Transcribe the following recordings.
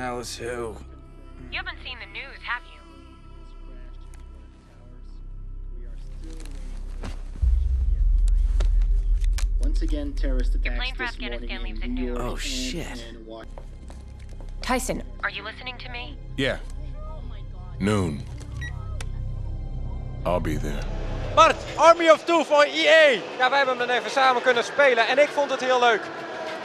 Alice who? You haven't seen the news, have you? Once again, terrorist attacks plane for this Afghanistan morning leaves in at New noon. York Oh, shit. Tyson, are you listening to me? Yeah. Noon. I'll be there. Bart, Army of Two voor EA. Ja, wij hebben hem dan even samen kunnen spelen en ik vond het heel leuk.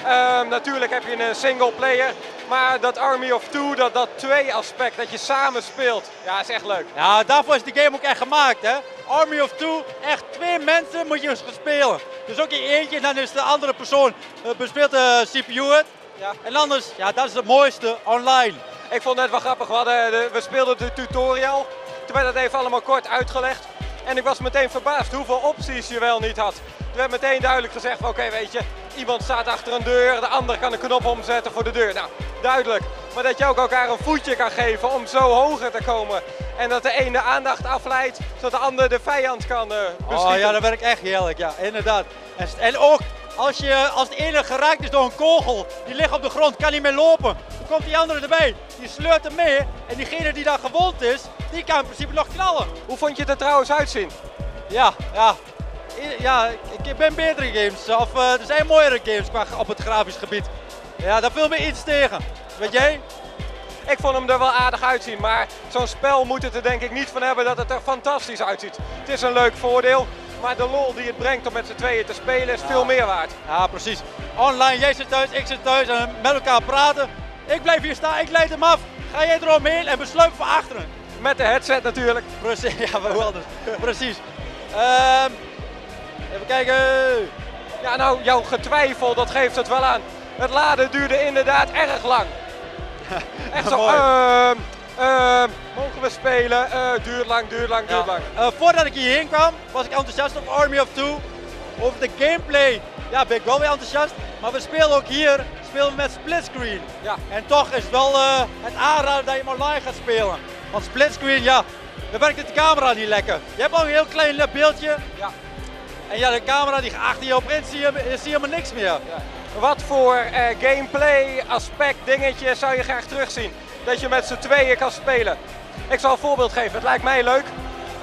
Ehm, natuurlijk heb je een single player, maar dat Army of Two, dat, dat twee aspect, dat je samen speelt, ja, is echt leuk. Ja, daarvoor is die game ook echt gemaakt, hè. Army of Two, echt twee mensen moet je eens gaan spelen. Dus ook in eentje en dan is de andere persoon, uh, bespeelt de CPU het. Ja. En anders, ja, dat is het mooiste, online. Ik vond het wel grappig, we, hadden de, we speelden de tutorial, toen werd het even allemaal kort uitgelegd. En ik was meteen verbaasd hoeveel opties je wel niet had. Er werd meteen duidelijk gezegd, oké weet je, iemand staat achter een deur, de ander kan een knop omzetten voor de deur. Nou, duidelijk. Maar dat je ook elkaar een voetje kan geven om zo hoger te komen. En dat de ene de aandacht afleidt, zodat de ander de vijand kan uh, beschieten. Oh ja, dat werkt echt heerlijk, ja, inderdaad. En, en ook, als, je, als de ene geraakt is door een kogel, die ligt op de grond, kan niet meer lopen. Dan komt die andere erbij, die sleurt hem mee. En diegene die daar gewond is, die kan in principe nog knallen. Hoe vond je het er trouwens uitzien? Ja, ja. Ja, ik ben betere games. Of uh, er zijn mooiere games qua op het grafisch gebied. Ja, daar viel me iets tegen. Weet jij? Ik vond hem er wel aardig uitzien, maar zo'n spel moet het er denk ik niet van hebben dat het er fantastisch uitziet. Het is een leuk voordeel, maar de lol die het brengt om met z'n tweeën te spelen is ja. veel meer waard. Ja, precies. Online, jij zit thuis, ik zit thuis en met elkaar praten. Ik blijf hier staan, ik leid hem af. Ga jij eromheen en besluip van achteren. Met de headset natuurlijk. Precies, ja, wel anders. Precies. Um, even kijken. Ja, nou, jouw getwijfel, dat geeft het wel aan. Het laden duurde inderdaad erg lang. Echt zo, uh, uh, mogen we spelen? Uh, duurt lang, duurt lang, duurt ja. lang. voordat ik hierheen kwam, was ik enthousiast op Army of Two. Over de gameplay ja, ben ik wel weer enthousiast. Maar we spelen ook hier spelen we met splitscreen. Ja. En toch is het wel uh, het aanraden dat je hem online gaat spelen. Want splitscreen, ja, dan werkt de camera niet lekker. Je hebt al een heel klein beeldje. Ja. En ja, de camera die achter je op in, zie je, zie je helemaal niks meer. Ja. Wat voor uh, gameplay, aspect, dingetje zou je graag terugzien? Dat je met z'n tweeën kan spelen. Ik zal een voorbeeld geven. Het lijkt mij leuk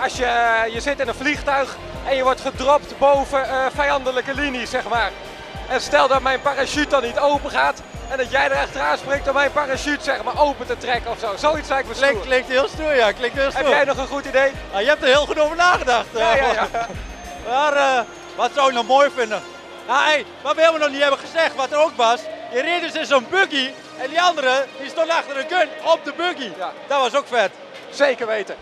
als je, uh, je zit in een vliegtuig en je wordt gedropt boven uh, vijandelijke linies, zeg maar. En stel dat mijn parachute dan niet open gaat en dat jij er achteraan springt om mijn parachute zeg maar open te trekken of zo. Zoiets lijkt me stoer. Klinkt, klinkt heel stoer, ja. Klinkt heel stoer. Heb jij nog een goed idee? Ah, je hebt er heel goed over nagedacht. Ja, ja, ja. maar wat zou ik nog mooi vinden? Nou, hey, wat we helemaal nog niet hebben gezegd, wat er ook was. Je reed dus in zo'n buggy en die andere die stond achter een gun op de buggy. Ja. Dat was ook vet. Zeker weten.